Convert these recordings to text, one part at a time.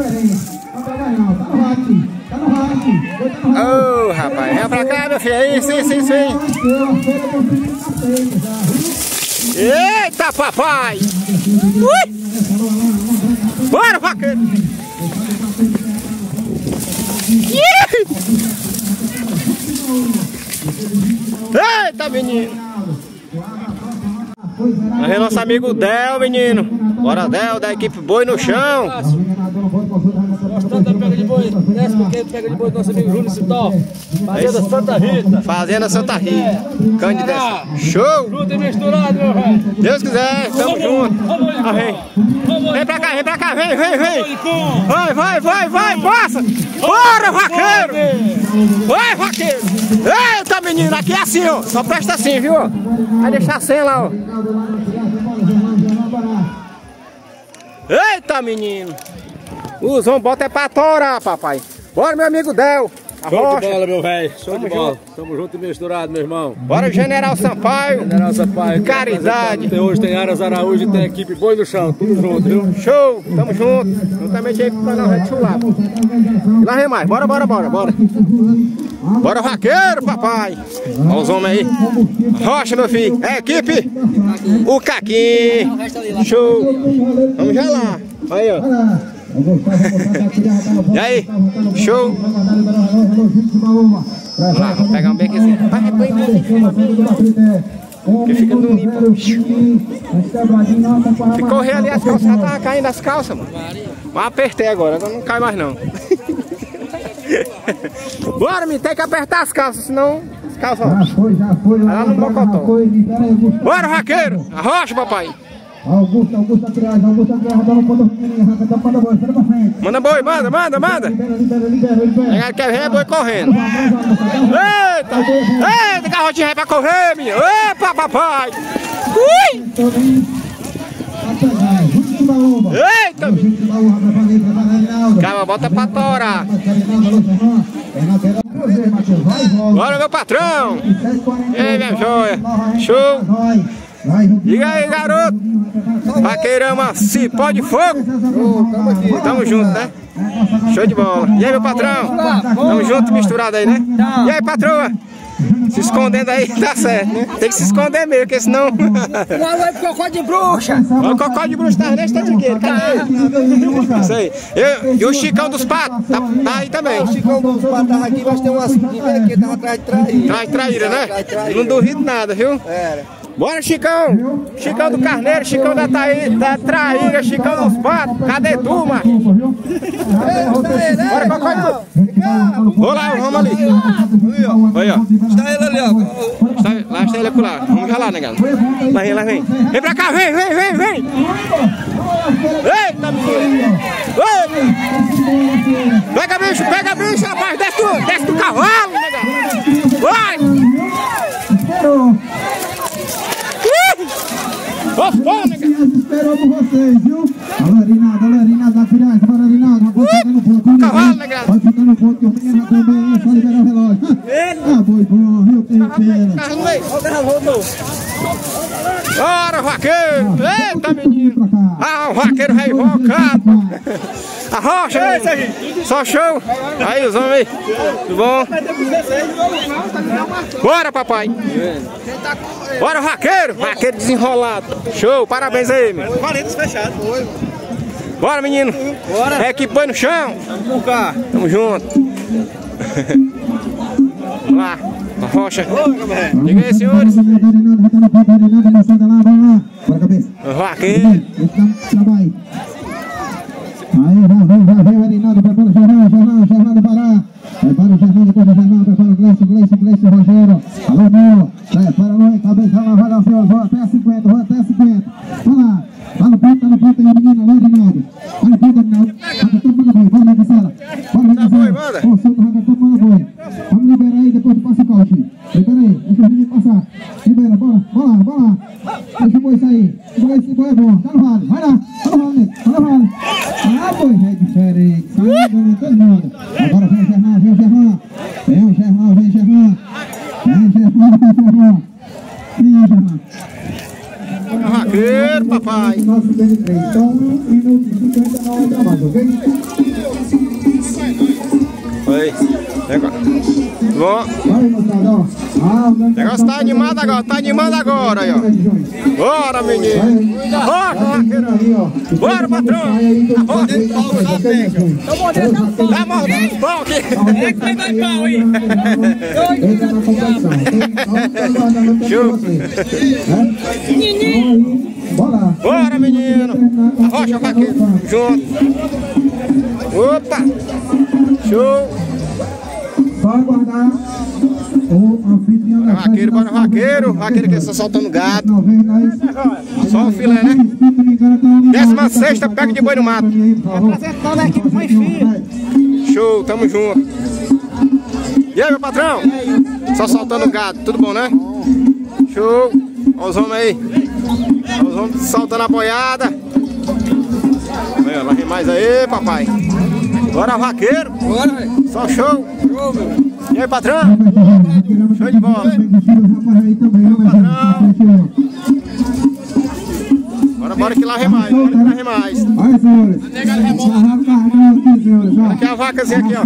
Ô, oh, rapaz, vem pra cá, meu filho. Aí, sim, sim, sim. Eita, papai! Ui! Bora, vaqueiro! Eita, menino! Aí, nosso amigo Del, menino. Bora, Del, da equipe Boi no Chão. Gostando da pega de boi, desce porque pega de boi do nosso amigo Júnior Citó. Fazenda Santa Rita. Fazenda Santa Rita. Cande dessa. Show! Junto e misturado, meu velho. Deus quiser, tamo junto. Vem. Pra cá, vem pra cá, vem, vem, vem. Vai, vai, vai, vai, passa. Bora, vaqueiro. Vai, vaqueiro. Eita, menino, aqui é assim, ó. Só presta assim, viu? Vai deixar assim lá, ó. Menino! O Zão bota é pra torar, papai. Bora, meu amigo Del. Show de bola, meu velho. Show Tamo de bola. Junto. Tamo junto e misturado, meu irmão. Bora, General Sampaio. General Sampaio. Caridade. Tem hoje tem Aras Araújo e tem equipe Boi no Chão. Tudo junto, viu? Show. Tamo junto. Juntamente aí pra nós chular. E lá vem mais. Bora, bora, bora, bora. Bora, vaqueiro, papai. Olha os homens aí. Rocha, meu filho. É equipe. O Caquinho. Show. Vamos já lá. Aí, ó. e aí? Show? Vamos lá, vamos pegar um bequezinho. Vai, põe que fica no limpo. Se correr ali as calças, já tava caindo as calças, mano. Mas apertei agora, agora não cai mais não. Bora, me tem que apertar as calças, senão as calças. Já foi, já foi. Lá no mocotó. Bora, vaqueiro! Arrocha, papai! Augusto, Augusto atrás, Augusto atrás, rodando ponta pequenininha, arranca da ponta boi, espera pra frente. Manda boi, manda, manda, manda. Libera, libera, libera, libera. Quer ver é boi correndo. Eita, eita, garrotinha ré pra correr, minha. Epa, papai. Ui. Eita! Calma, bota pra torar. Bora, meu patrão! Ei, minha joia! Show! Diga aí, garoto. Vaqueirama, cipó de fogo. Tamo junto, né? Show de bola. E aí, meu patrão? Tamo junto, misturado aí, né? E aí, patroa? Se escondendo aí, tá certo, né? Tem que se esconder mesmo, porque senão. Não, é cocó de bruxa. O cocó de bruxa tá nesse tadinho, cadê Isso aí. Eu, e o Chicão dos Patos, tá, tá aí também. O Chicão dos Patos tava aqui, mas tem umas que tava atrás de traíra. De traíra, né? Não duvido nada, viu? Era. Bora, Chicão! Chicão do Carneiro, Chicão da, Taí, da Traíra, Chicão dos Patos. Cadê tu, macho? Bora, Cocó! Vou lá, vamos ali. Aí, ó. Está ele ali, ó. Está, lá está ele acolá. Vamos já lá, negado. Lá vem, lá vem. Vem pra cá, vem, vem, vem, vem. Eita, menino. Pega bicho, pega bicho, rapaz. Desce do, desce do cavalo, negado. Vai. Gostou, nega? Esperou por vocês, viu? Alô, Rinaldo, alô, Rinaldo, da Firiais, bora, Rinaldo, já pode ficar no ponto. Cavalo, nega. Pode ficar no ponto, que o menino já também, é só liberar o relógio. Ah, boi bom, viu? Tem pena. Bora, vaqueiro! Eita, menino! Ah, o vaqueiro vai invocado! A rocha, menino. Só show! Aí, os homens aí! Tudo bom? Bora, papai! Bora, vaqueiro! Vaqueiro desenrolado! Show! Parabéns aí, meu! Valentes fechado. Bora, menino! Bora! É equipe põe no chão! Vamos cá! Tamo junto! Vamos lá! A rocha! Diga aí, senhores! Vaqueiro! Trabalho. Aí, vai, vai, vai, vai, Arinaldo, prepara o Germão, Germão, Germão do Pará. Prepara o Germão, depois do Germão, prepara o Gleice, Gleice, Gleice, Rogério. Alô, meu, prepara o cabeça lá, vai lá, senhor, vou até 50, vou até 50. Vai lá, tá no ponto, tá no ponto aí, menino, alô, Arinaldo. Tá no ponto, Arinaldo. Ragatão, manda boi, bora, Marcela. Bora, solta o ragatão, manda boi. Vamos liberar aí, depois tu passa o coche. Libera aí, deixa o menino passar. Libera, bora, bora bora. Deixa o boi sair. Esse boi é bom, tá no vale, vai lá, tá no vale, tá no vale. Boi, é diferente. Saindo, não todo mundo. Agora vem o Germão, vem o Germão. Vem o Germão, vem o Germão. Vem o Germão, vem o Germão. Vem o Germão. Vaqueiro, papai! Nosso DN3. Então, minuto e 59 a mais, ok? Aí. Bom. O negócio tá animado agora, tá animando agora aí, ó. Bora, menino. Bora, Bora, patrão. Tá mordendo pau aqui. É que vai pau aí. Show. Bora, menino. Rocha vaqueiro. Junto. Opa. Show. Só aguardar o Vaqueiro, bora vaqueiro. Vaqueiro que está soltando nós... Só o filé, né? Décima sexta, pega de boi no mato. Apresentando a equipe. Show, tamo junto. E aí, meu patrão? Só soltando gato, tudo bom, né? Show. Olha os homens aí. Olha os homens soltando a boiada. Vem mais aí, papai. Bora, vaqueiro. Bora, velho. Só show. Show, meu. E aí, patrão? Show de bola. Bora, bora que lá vem mais. Bora que lá vem mais. Aí, senhores. Sarrado carregando aqui, senhores. Aqui é a vacazinha aqui, ó.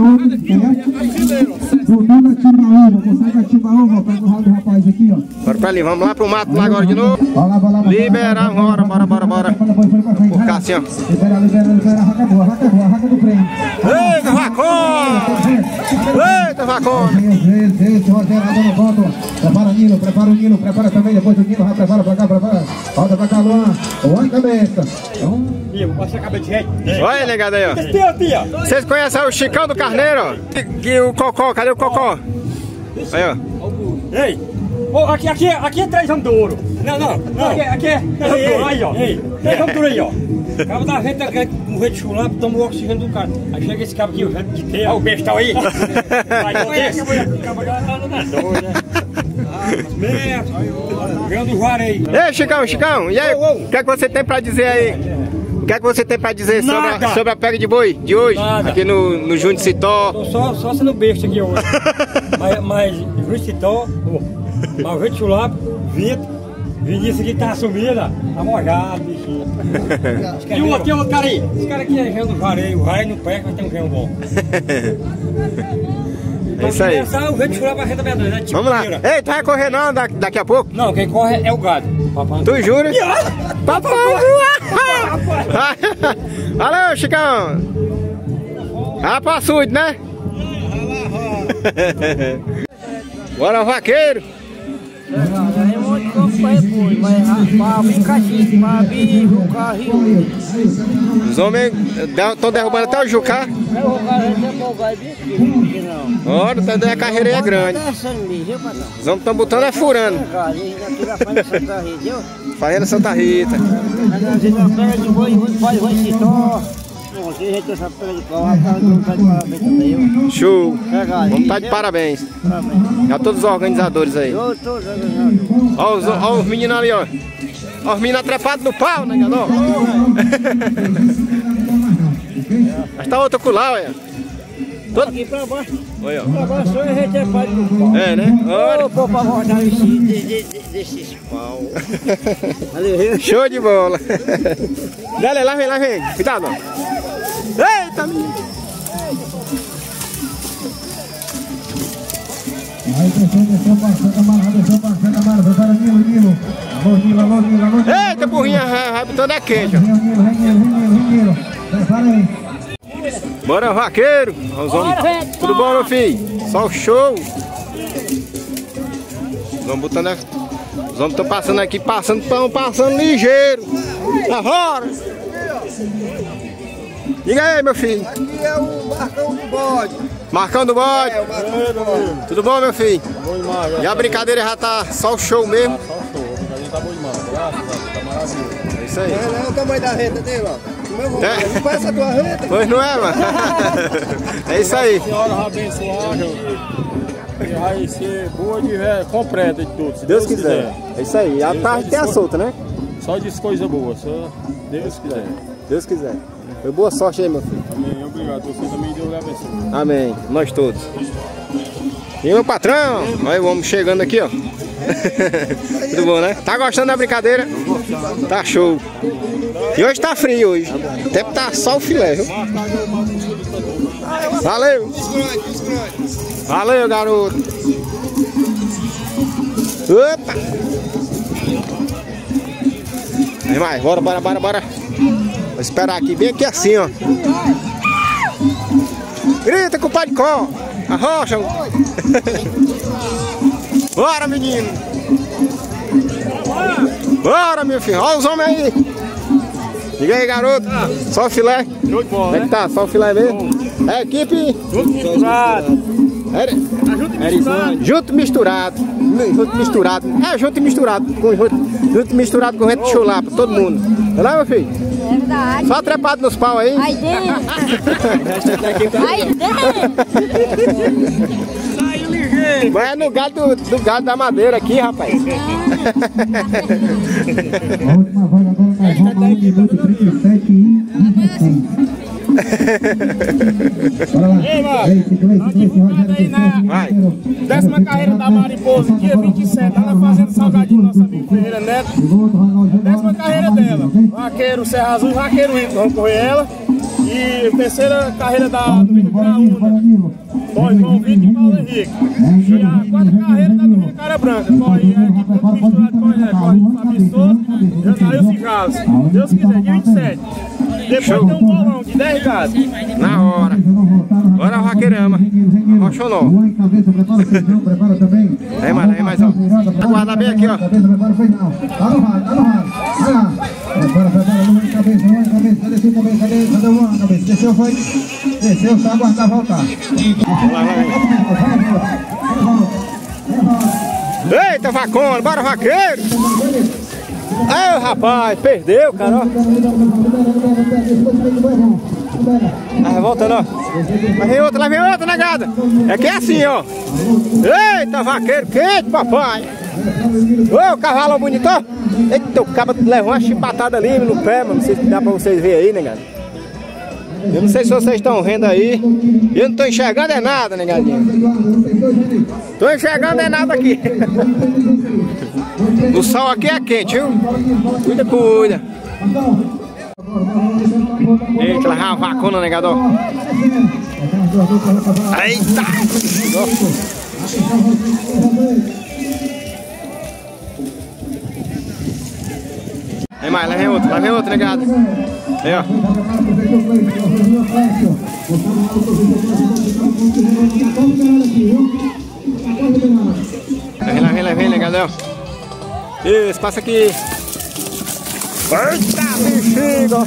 Voltando a Timbaúba, consegue a Timbaúba, pega o rabo do rapaz aqui, ó. Bora pra ali, vamos lá pro mato lá agora de novo. Lá, lá, lá. Liberar, bora, bora, bora, bora. Por cá lá. assim, ó. Libera, libera, libera, a raca boa, a raca boa, a raca do prêmio. Eita, vacona! Eita, vacona! Esse, Rogério, dando. Prepara o Nilo, prepara o Nilo, prepara também, depois o Nilo, prepara pra cá, prepara. Volta pra cá, Luan. Luan cabeça. Então, Olha, negada aí, ó. Vocês conhecem o Chicão do Carneiro, ó? Que, que o Cocó, cadê o Cocó? Aí, ó. Ei! Ô, aqui, aqui, aqui é três homens de ouro. Não, não, não. Aqui, aqui é três homens de ouro. Aí, ó. Três homens de ouro aí, ó. O cabo da venta quer morrer de chulapa, toma o oxigênio do cara. Aí chega esse cabo aqui, o vento de teia. Olha o bestão aí. Vai, desce. O o vareio. Ei, Chicão, Chicão, e aí? O que é que você tem pra dizer aí? O que é que você tem pra dizer sobre a, sobre a pega de boi de hoje? Nada. Aqui no, no Júnior Citó. Tô só, só sendo besta aqui hoje. mas, mas Justitó, mas o vento de chulapa, vento. Vinícius aqui tá sumida, tá mojado, bichinho. E o aqui, outro cara aí. Esse cara aqui é gel do vareio, o raio não pega, mas tem um gel bom. É isso aí. Começar, o vento de chulapa renda medonha, né? Tipo Vamos lá. Ei, tu vai correr não da- daqui a pouco? Não, quem corre é o gado. Papai. Tu jura? Papai! Valeu, Chicão! Sujo, né? Bora, vaqueiro! Abrir o carrinho. Os homens estão derrubando até o Jucá. Aí o cara não. Olha, tá dando a carreira é grande. Os homens estão botando é furando. Cara, a gente já tira a faca dessa carrinha, viu? Fazendo Santa Rita. Aqui a gente tem essa pega de pau, cara não tá de parabéns também? Show! Vamos estar de parabéns. Parabéns. A todos os organizadores aí. Olha os, ó os meninos ali, ó. Ó os meninos trepados no pau, né, Gadol? Mas tá outro lá, olha. Aqui pra baixo, Olha, ó. pra baixo a gente é pai do pau. É, né? Olha. Ô, pô, pra de, desses pau. Valeu? Show de bola. Dale, lá vem, lá vem. Cuidado. ó. Eita, menino. Aí, desceu, desceu, passando a mala, desceu, passando a mala. Prepara Nilo, Nilo. Alô, Nilo, alô, Nilo, alô, Nilo. Eita, burrinha, botando a queijo. Nilo, vem Nilo, vem Nilo, vem Nilo. Prepara aí. Bora, vaqueiro. Homens. Tudo bom, meu filho? Só o show. Vamos botando a... Os homens estão passando aqui, passando, estão passando ligeiro. Agora. Diga aí, meu filho. Aqui é o Marcão do Bode. Marcão do bode. É, o Marcão do Bode. Tudo bom, meu filho? E a brincadeira já tá só o show mesmo? É isso aí. Olha o tamanho da reta dele, ó. Meu É. Não faz essa tua reta? Pois não é, mano? É isso aí. Senhora vai abençoar, e vai ser boa de velho, completa de tudo, se Deus quiser. É isso aí. A tarde tem a solta, né? Só diz coisa boa, só Deus quiser. Deus quiser. Foi boa sorte aí, meu filho. Amém, obrigado. Você também Deus lhe abençoe. Amém. Nós todos. E meu patrão, olha o homem chegando aqui, ó. Tudo bom, né? Tá gostando da brincadeira? Tá show. E hoje tá frio hoje. Tempo tá só o filé, viu? Valeu. Valeu, garoto. Opa. Vem mais, bora, bora, bora, bora. Esperar aqui, bem aqui assim, ó. Grita com o pai de có. Arrocha. Bora, menino. Bora, meu filho. Olha os homens aí. Diga aí, garoto. Só o filé. Show de bola, Como é né? que tá? Só o filé mesmo? É equipe. Junto misturado. Junto misturado. junto misturado. Junto misturado. É, junto e misturado. Com, junto, junto misturado com gente de chulapa, todo mundo. Não é, meu filho? É verdade. Só trepado nos pau aí. Aí dentro. Aí dentro. Saiu ligeiro. Mas é no galho do, do galho da madeira aqui, rapaz. A última vaga agora nós vamos a 1 minuto 37 e 26. Vai. Décima carreira da Mariposa, dia 27, lá na Fazenda Salgadinho, nosso amigo Ferreira Neto. Décima carreira dela. Vaqueiro Serra Azul, vaqueiro Rico, vamos correr ela. E terceira carreira da. Nilo. Nós, João Vitor e Paulo Henrique. E a quarta carreira da do Rio Cara Branca. Corre a equipe toda misturada, corre, corre o Fabio Souza e Anailson Chaves. Deus quiser, dia 27. Depois tem um bolão de 10 gatos. Na hora. Bora, vaqueirama. Apaixonou. Cabeça, prepara também. Aí, mano, aí, mais, ó. Aguarda bem aqui, ó. Cabeça, prepara o feijão. Tá no rádio, tá no rádio. Vai lá. Prepara, prepara, Luan em cabeça, Luan em cabeça. Cadê seu cabeça? Em cabeça? Desceu, foi? Desceu, tá aguardar voltar. Eita, vacona, bora, vaqueiro. Ai, rapaz, perdeu, cara. ó. Vai voltando, ó. Lá vem outra, lá vem outra, negada. É que é assim, ó. Eita, vaqueiro, quente, papai. Ô, cavalo bonito, ó. Eita, o cabo levou uma chibatada ali no pé, mano. Não sei se dá pra vocês verem aí, negada. Eu não sei se vocês estão vendo aí. Eu não tô enxergando é nada, negadinho. Tô enxergando é nada aqui. O sol aqui é quente, viu? Cuida, cuida. Eita, lá uma vacona, negador. Eita! Vem mais, lá vem outro, lá vem outro, negado. Aí, ó. Vem lá, vem lá, vem, negadão. Isso, passa aqui. Eita, bexiga!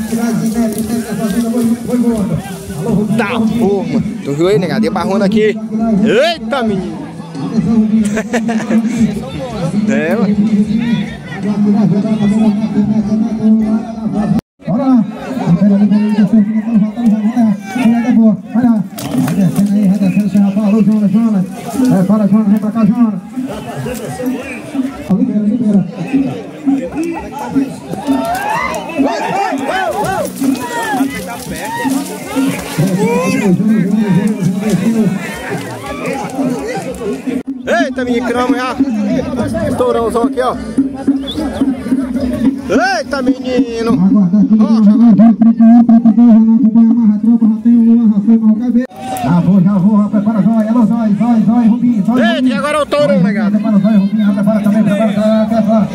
Tá, porra. Tu viu aí, negadinho barrona aqui. Eita, menino. é, mano. Eita, menino, não já. Estourãozão aqui, ó. Eita, menino. Aguardar aqui, Ronaldinho, 31, 32, Renato Boia, amarra, tropa, já vou, prepara, zóia, alô, zóia, zóia, zóia, Rubinho, zóia, Eita, e agora é o tourão, negado. Prepara, zóia, Rubinho, prepara também, prepara, prepara, prepara.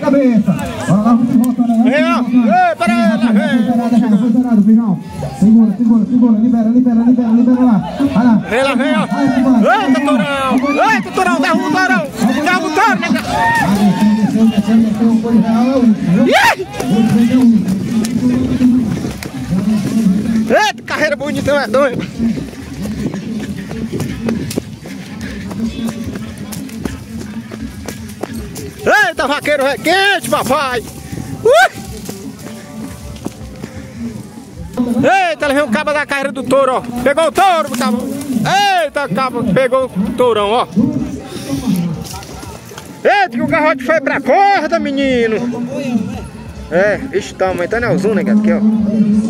Cabeça. Bora lá, Rubinho, voltando. Ei, pera aí, feijão. Segura, segura, segura, libera, libera, libera, libera lá. Vai lá. Vem lá, vem, ó. Vai, vai. Eita, tourão. Eita, tourão, derruba o tourão. Derruba o touro, negado. Eita, carreira bonita, é doido. Eita, vaqueiro é quente, papai. Ui! Eita, levei um cabo da carreira do touro, ó. Pegou o touro, cabo. Eita, cabo, pegou o tourão, ó. Eita, que o garrote foi pra corda, menino. É, ixi, tá é o zoom, né, cara? Aqui, ó.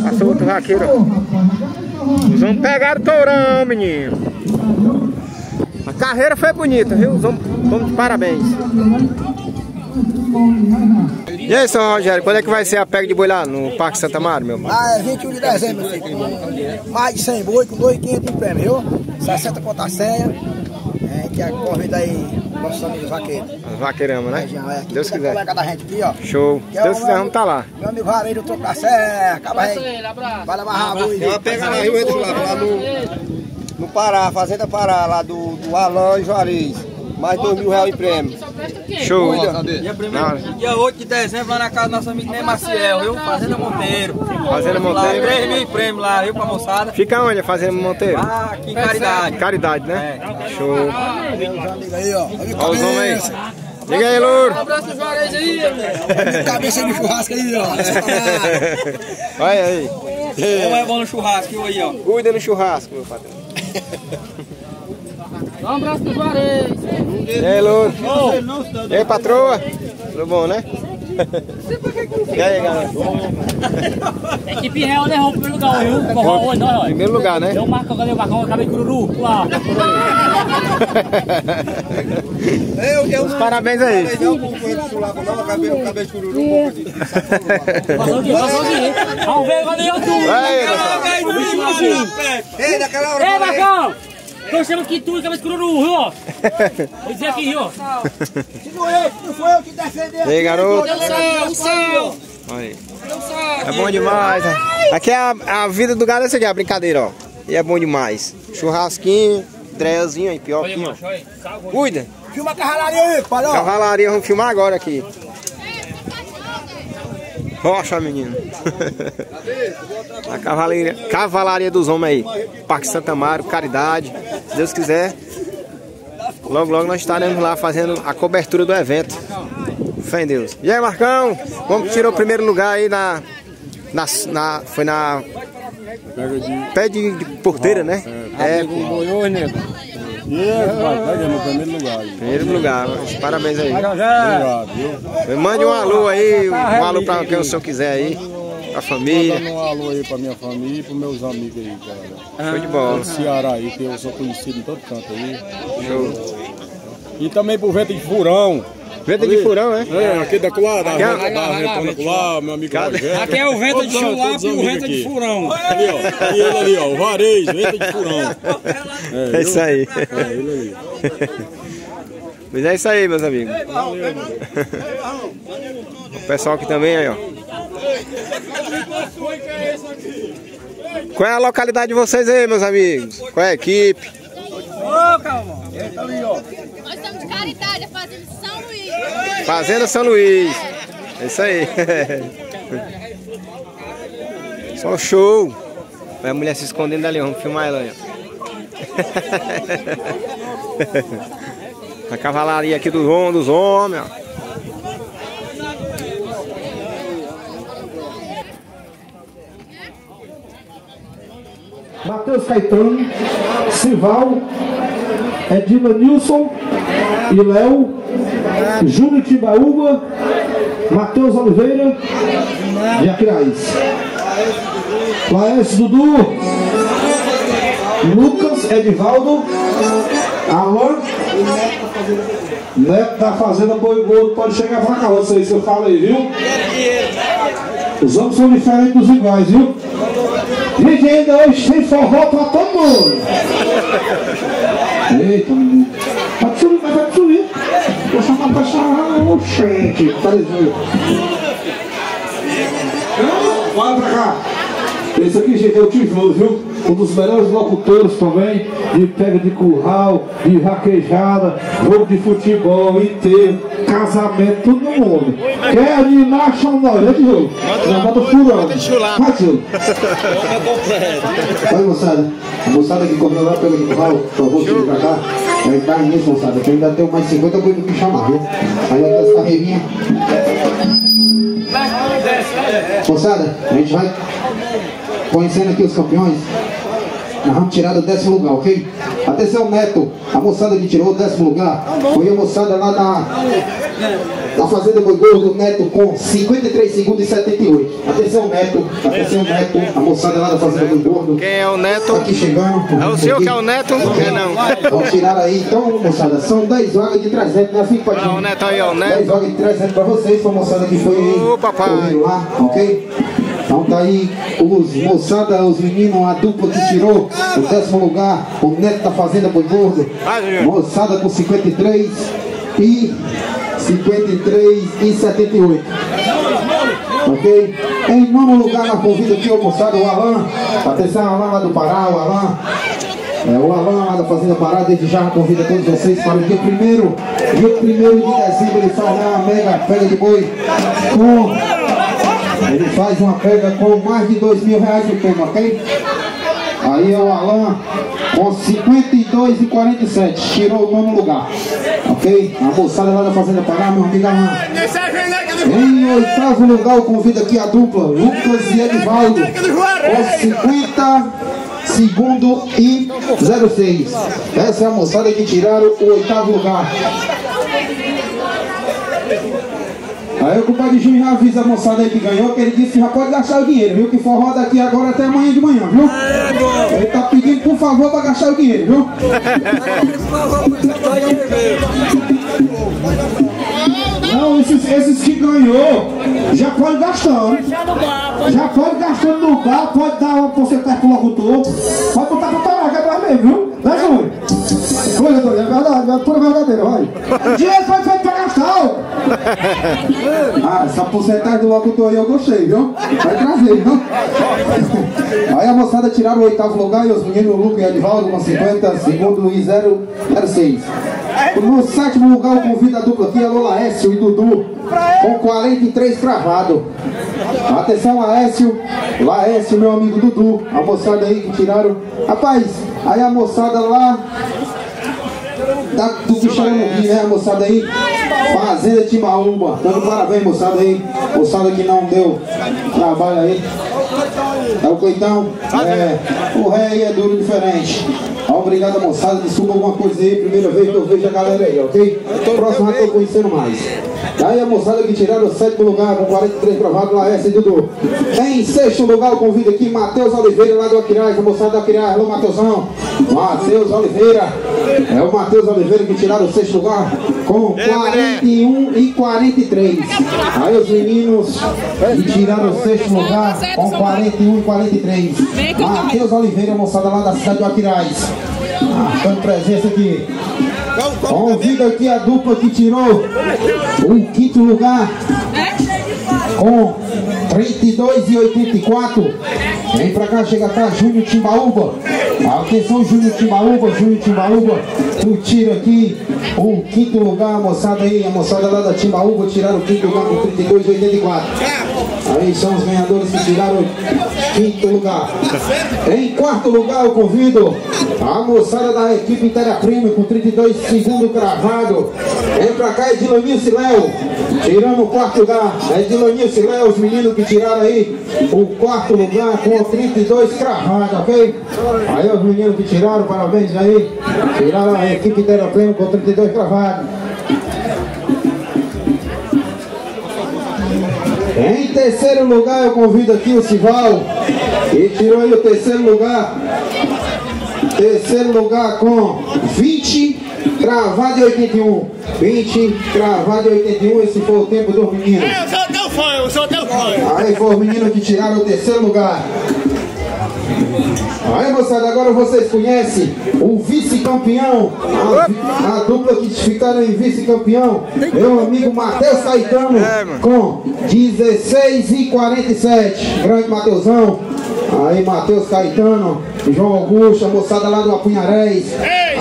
Passou outro vaqueiro, ó. Os homens pegaram o tourão, menino. A carreira foi bonita, viu? Os homens estão de parabéns. E aí, São Rogério, quando é que vai ser a pega de boi lá no Parque Santa Maria, meu irmão? Ah, é 21 de dezembro, filho. Mais de 100 boi, com 2,500 em prêmio, viu? 60 conta a senha. É, que a corrida aí, nossos amigos vaqueiros. Vaqueirama, né? Região, é, aqui Deus quiser. colega da gente aqui, ó. Show. Que é Deus quiser, vamos estar lá. Meu amigo Vareiro, troco da serra, acaba aí. Vai levar rabo aí. Ela pega na Rio Entre lá, lá no, no Pará, Fazenda Pará, lá do, do Alain e Juarez. Mais dois mil reais em prêmio. Show. Dia, primeiro, dia 8 de dezembro, lá na casa do nosso amigo Ney Maciel, viu? Fazenda Monteiro. Fazenda Lá, Monteiro. 3 mil em prêmio lá, viu, pra moçada. Fica onde a Fazenda Monteiro? Ah, aqui em Caridade. Caridade, né? Show. Aí, ó. Amigo Olha os homens aí. Diga aí, Louro. abraço do Juarez aí, Amigo cabeça aí no churrasco aí, ó. Olha aí. Como é bom no churrasco, viu aí, ó. Cuida no churrasco, meu patrão. Dá um abraço do Juarez. E aí, Louro. E aí, patroa? Tudo bom, né? E aí, galera? Equipe Real levou o primeiro lugar, viu? Forró hoje, nós, Primeiro lugar, né? Eu marco, cadê o Marcão? Acabei de cururu. Lá. Eu, eu Os parabéns aí. não vou correr do chulapa, não, acabei, acabei de cururu, um pouco de Passou aqui, passou aqui. Vamos ver, cadê eu tu? Aí, pessoal. Ei, daquela hora. Ei, Marcão! Tô chamando que tu e cabeça de cururu, viu? ó? Vou dizer aqui, viu? Não foi eu, não foi eu que defendei. E aí, garoto? Olha aí. É bom demais, né? Aqui é a, a vida do gado, essa aqui é a brincadeira, ó. E é bom demais. Churrasquinho, drezinho aí, pioquinho, ó. Cuida. Filma a carralaria aí, palhão. Cavalaria, vamos filmar agora aqui. Rocha, menino. A cavalaria, cavalaria dos homens aí. Parque Santa Mário, Caridade. Se Deus quiser. Logo, logo nós estaremos lá fazendo a cobertura do evento. Fé em Deus. E aí, Marcão? Que tirou o primeiro lugar aí na. na, na- foi na. Pé de, de porteira, né? É, no primeiro lugar. primeiro lugar. mas Parabéns aí. Obrigado, viu? Mande um alô aí, um alô pra quem o senhor quiser aí, pra família. Dando um alô aí pra minha família e pros meus amigos aí, cara. Show de bola. No Ceará aí, que eu sou conhecido em todo canto aí. Show. E também pro vento de furão. Venta de furão, né? É, aqui da lá, da, retona lá, meu amigo Rogério. Aqui é o vento de chulapa e o vento de furão. Ali, ó. E ele ali, ó. O Varejo, vento de furão. É isso aí. É, ele ali. Mas é isso aí, meus amigos. O pessoal aqui também aí, ó. Qual é a localidade de vocês aí, meus amigos? Qual é a equipe? Nós estamos de caridade, fazendo São Luís. Fazenda São Luís. É isso aí. Só show. Vai a mulher se escondendo ali, vamos filmar ela aí. A cavalaria aqui dos homens, dos homens, ó. Matheus Caetano, Sival, Edila Nilson e Léo, Júlio Timbaúba, Matheus Oliveira e Aquiraz. Laércio Dudu, Lucas Edivaldo, Alan, Neto da Fazenda Boi Gordo, pode chegar pra cá, vocês eu falo aí, viu? Os homens são diferentes dos iguais, viu? Gente, ainda hoje tem forró pra todo mundo. Eita, menino. Subir, mas pode subir. Vou chamar o pessoal. Gente, peraí. Olha pra cá. Esse aqui, gente, é o tijolo, viu? Um dos melhores locutores também, de pega de curral, de vaquejada, jogo de futebol inteiro, casamento, todo mundo. Quer animar, chama nós, né, tijolo? Não, bota o furão. Vai, tijolo. Vai, moçada. A moçada que comprou lá de curral, por favor, subir pra cá. Vai dar nisso, moçada, que ainda tenho mais 50 coisas que chamar, viu? Aí até as carreirinhas. Moçada, a gente vai conhecendo aqui os campeões. Nós vamos tirar do décimo lugar, ok? Atenção, Neto. A moçada que tirou o décimo lugar foi a moçada lá da da Fazenda Boi Gordo, Neto com 53 segundos e 78. Atenção, Neto. Atenção, Neto. A moçada lá da Fazenda Boi Gordo. Quem é o Neto? Tá aqui chegando. É o senhor que é o Neto? É não. Vamos tirar aí, então, moçada. São 10 vagas de 300, né? Fica Ah, o Neto aí, ó, o 10 Neto. vagas de 300 pra vocês, pra moçada que foi aí. Ô, papai. lá, ok? Então tá aí os moçada, os meninos, a dupla que tirou o décimo lugar, o Neto da Fazenda Boi Gordo. Moçada com 53 e 53 e 78. Ok? Em nono lugar na convida aqui o moçada, o Alan. Atenção, Alan lá do Pará, o Alan. É, o Alan lá da Fazenda Pará, desde já convida todos vocês para o dia primeiro, dia primeiro de dezembro, ele faz lá uma mega pega de boi com ele faz uma pega com mais de dois mil reais de prêmio, ok? Aí é o Alan com 52 e 47, tirou o nono lugar, ok? A moçada lá da Fazenda Pará, meu amigo Alan. Em oitavo lugar, eu convido aqui a dupla Lucas e Edivaldo com 50 segundo e 06. Essa é a moçada que tiraram o oitavo lugar. Aí o compadre já avisa a moçada aí que ganhou, que ele disse que já pode gastar o dinheiro, viu? Que forró daqui agora até amanhã de manhã, viu? Ele tá pedindo por favor pra gastar o dinheiro, viu? Não, esses, esses que ganhou, já pode gastando. Já pode gastando no bar, pode dar uma porcentagem pro locutor, pode botar pra parar, que é pra viu? Né, Júnior? Foi, doutor, é verdade, é pura verdadeira, vai. Dinheiro foi feito pra gastar, ó. Ah, essa porcentagem do locutor aí eu gostei, viu? Vai trazer, viu? Aí a moçada tiraram o oitavo lugar e os meninos Lucas e Edvaldo com 50, segundo e 006. No sétimo lugar eu convido a dupla aqui, alô Laércio e Dudu, com 43 cravado. Atenção Laércio, Laércio, meu amigo Dudu, a moçada aí que tiraram. Rapaz, aí a moçada lá da, do Quixaramugui, né, moçada aí? Fazenda Timbaúba. Dando parabéns, moçada aí. Moçada que não deu trabalho aí. É o Coitão. É, o rei aí é duro diferente. Obrigado, moçada. Desculpa alguma coisa aí. Primeira vez que eu vejo a galera aí, ok? Próximo já tô conhecendo mais. Aí a moçada que tiraram o sétimo lugar com 43 provados lá, essa e Dudu. Em sexto lugar, eu convido aqui Matheus Oliveira lá do Aquiraz, a moçada do Aquiraz. Alô, Matheusão. Matheus Oliveira. É o Matheus Oliveira que tiraram o sexto lugar com 41 e 43. Aí os meninos que tiraram o sexto lugar com 41 e 43. Matheus Oliveira, moçada lá da cidade do Aquiraz. Marcando presença aqui. Convido aqui a dupla que tirou o quinto lugar com 32 e 84. Vem pra cá, chega cá, Júnior Timbaúba. Atenção, Júnior Timbaúba, Júnior Timbaúba. Tu tira aqui o quinto lugar, a moçada aí, a moçada lá da Timbaúba tiraram o quinto lugar com 32 e 84. Aí são os ganhadores que tiraram quinto lugar. Em quarto lugar, eu convido a moçada da equipe Inteira Prima com 32 segundos cravado. Vem pra cá, Edilanil Siléo, tirando o quarto lugar. Edilanil Siléo, os meninos que tiraram aí o quarto lugar com 32 cravado, ok? Aí os meninos que tiraram, parabéns aí. Tiraram a equipe Inteira Prima com 32 cravado. Em terceiro lugar, eu convido aqui o Sival, que tirou aí o terceiro lugar. Terceiro lugar com 20, cravado e 81. 20, cravado e 81, esse foi o tempo dos meninos. Eu sou teu fã, eu sou teu fã. Aí foi os meninos que tiraram o terceiro lugar. Aí moçada, agora vocês conhecem o vice-campeão, a, a dupla que ficaram em vice-campeão, meu amigo Matheus Caetano, com 16 e 47. Grande Mateusão. Aí Matheus Caetano, João Augusto, a moçada lá do Apunharés,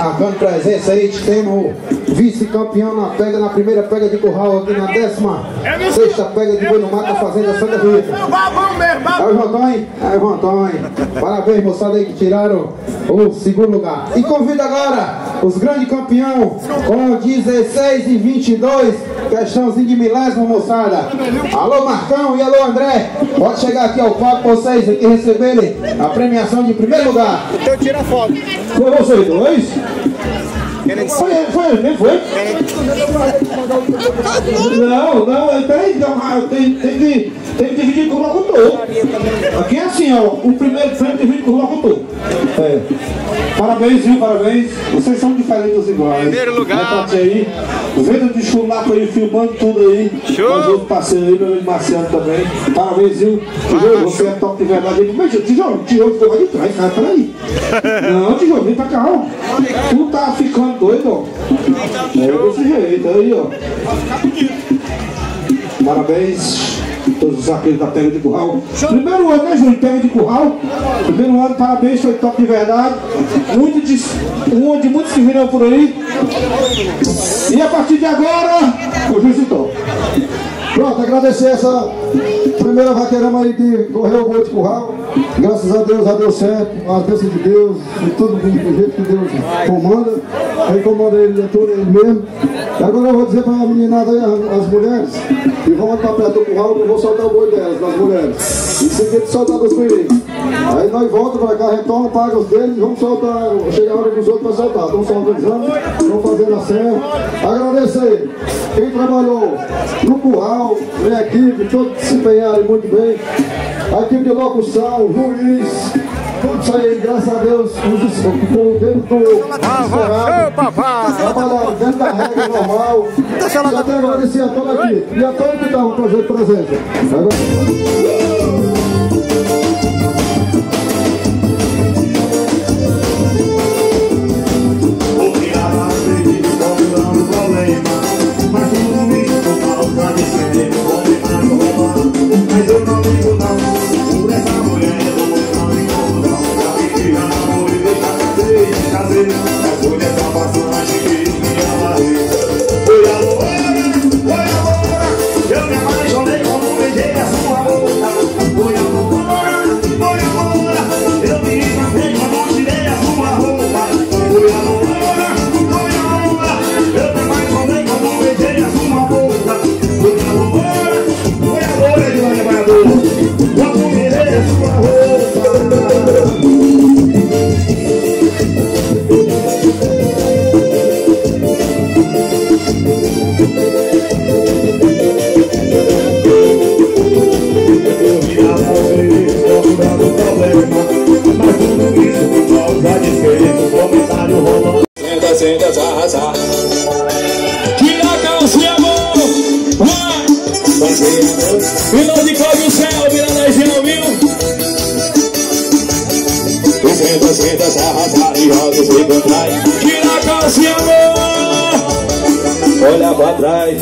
marcando presença aí, temos o vice-campeão na pega, na primeira pega de curral aqui na décima sexta pega de boi no mato da Fazenda Santa Rita. Babão mesmo, babão. Aí o Antônio, aí o Antônio. Parabéns, moçada aí que tiraram o segundo lugar. E convido agora os grandes campeões com 16 e 22, questãozinho de milésimo, moçada. Alô, Marcão e alô, André. Pode chegar aqui ao palco vocês aqui receberem a premiação de primeiro lugar. Então tira a foto. Foi vocês dois? Foi foi nem foi? Não, não, não, tem, tem, que, tem que dividir com o locutor. Aqui é assim, ó, o primeiro frente divide com o locutor. É. Parabéns, viu, parabéns. Vocês são diferentes dos iguais. Primeiro lugar. Aí. Vendo de chulapo aí, filmando tudo aí. Show. Os outros parceiros aí, meu amigo Marciano também. Parabéns, viu? Tijolo, você é top de verdade. Mas, Tijolo, Tijolo ficou lá de trás, cara, peraí. Não, Tijolo, vem pra cá, ó. Tu tá ficando doido, ó. É desse jeito, aí, ó. Parabéns. Todos os arqueiros da Pega de Curral. Primeiro ano, né, Júlio? Pega de Curral. Primeiro ano, parabéns, foi top de verdade. Muito de, um de muitos que virão por aí. E a partir de agora, o juiz citou. Pronto, agradecer essa primeira vaqueirama aí que correu o gol de curral. Graças a Deus, já deu certo. A bênção de Deus, de tudo do jeito que Deus comanda. Quem comanda ele é tudo ele mesmo. E agora eu vou dizer para a meninada aí, as mulheres, que vão para perto do curral, que eu vou soltar o boi delas, das mulheres. Em seguida soltar dos meninos. Aí nós voltamos para cá, retorna, paga os deles, vamos soltar, chega a hora dos outros para soltar. Estão se organizando, estão fazendo a serra. Agradecer quem trabalhou no curral, minha equipe, todos se empenharam muito bem. A equipe de locução, juiz, tudo isso aí, graças a Deus, com dentro do trabalharam dentro da regra normal. Já até agradecer a toda a equipe e a todos que estavam presentes. Se contrai Tira a calcinha, amor Olha pra trás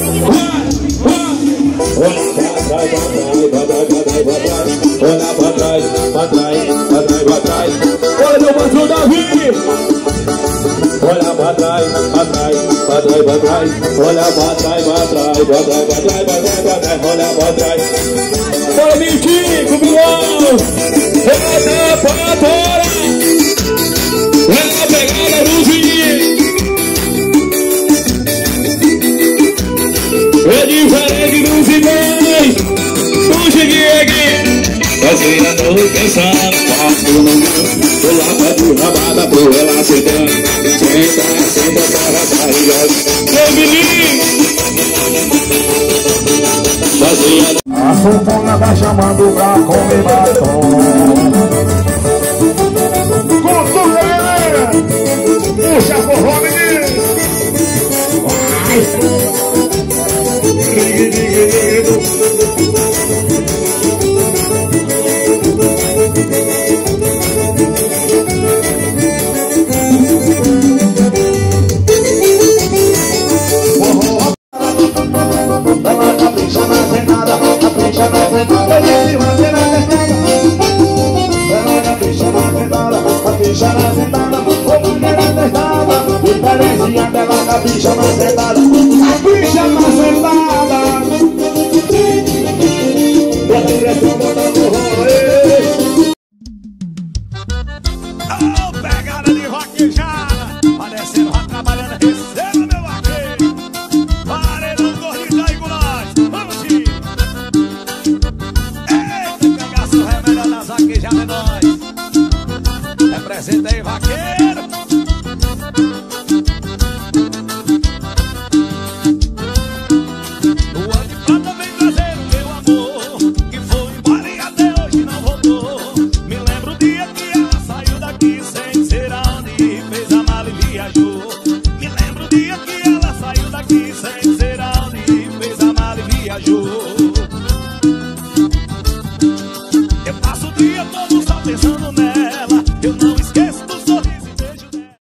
Olha pra trás, pra trás, pra trás, pra trás, trás Olha pra trás, pra trás, pra trás, pra trás Olha meu patrão Davi Olha pra trás, pra trás, pra trás, pra trás Olha pra trás, pra trás, pra trás, pra trás, pra trás, pra trás Olha pra trás Bora, Miltico, Bilão Bota pra Olha a pegada do Zininho É diferente dos irmãos Do Chiquinho Fazendo a noite pensando Passo no mundo Tô lá pra de rabada pro ela aceitando Senta, senta, sarra, sarra Meu menino Fazia A sanfona tá chamando pra comer batom Ela